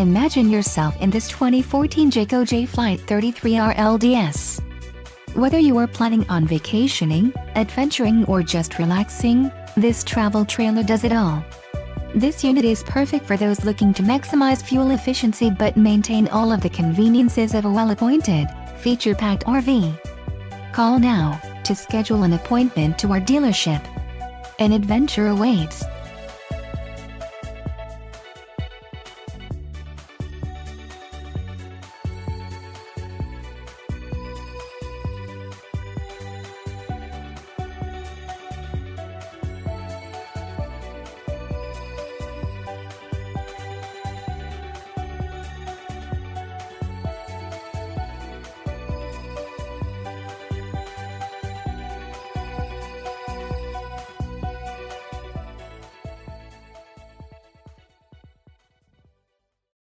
Imagine yourself in this 2014 Jayco Jay Flight 33RLDS. Whether you are planning on vacationing, adventuring or just relaxing, this travel trailer does it all. This unit is perfect for those looking to maximize fuel efficiency but maintain all of the conveniences of a well-appointed, feature-packed RV. Call now to schedule an appointment to our dealership. An adventure awaits.